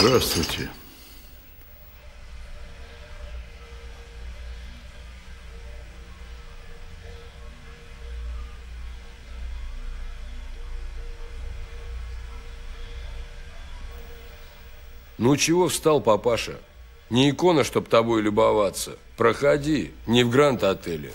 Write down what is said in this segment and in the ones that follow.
Здравствуйте. Ну чего встал, папаша? Не икона, чтоб тобой любоваться. Проходи, не в Гранд-отеле.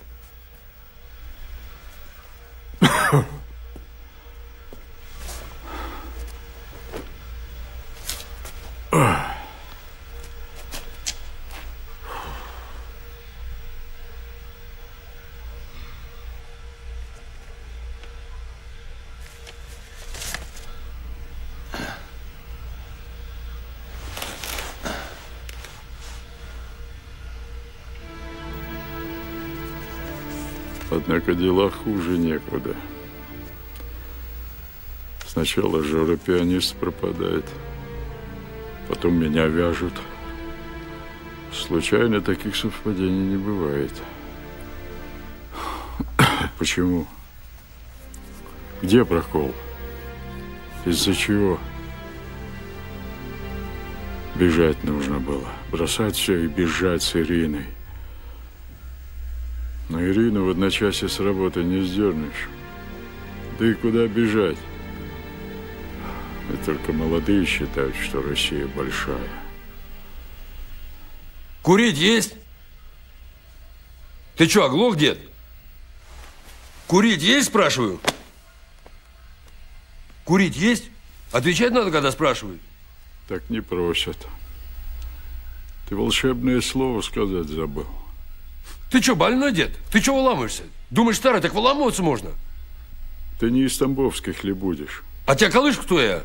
Однако дела хуже некуда. Сначала Жора-пианист пропадает, потом меня вяжут. Случайно таких совпадений не бывает. Почему? Где прокол? Из-за чего? Бежать нужно было. Бросать все и бежать с Ириной. Но Ирину в одночасье с работы не сдернешь. Да и куда бежать? И только молодые считают, что Россия большая. Курить есть? Ты что, оглох, дед? Курить есть, спрашиваю? Курить есть? Отвечать надо, когда спрашивают. Так не просят. Ты волшебное слово сказать забыл. Ты что, больной, дед? Ты что выламываешься? Думаешь, старый, так выламываться можно? Ты не из Тамбовских ли будешь? А тебя колышь кто я?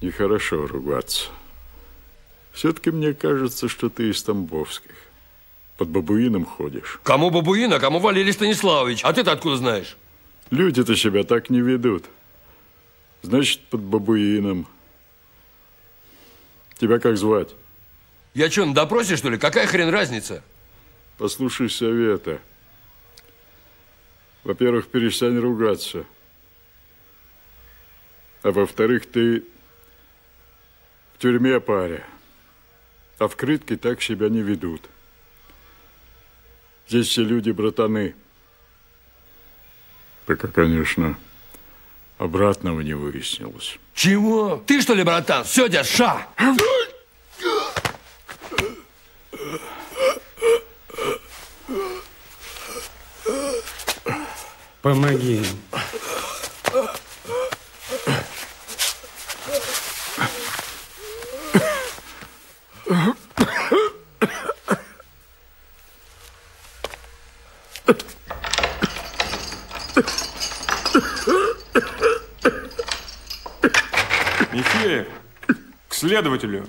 Нехорошо ругаться. Все-таки мне кажется, что ты из Тамбовских. Под бабуином ходишь. Кому бабуин, а кому Валерий Станиславович? А ты-то откуда знаешь? Люди-то себя так не ведут. Значит, под бабуином. Тебя как звать? Я что, на допросе, что ли? Какая хрен разница? Послушай совета. Во-первых, перестань ругаться. А во-вторых, ты в тюрьме паря. А в крытке так себя не ведут. Здесь все люди братаны. Пока, конечно, обратного не выяснилось. Чего? Ты что ли, братан? Все, дядь, ша! Помоги им. Михеев, к следователю.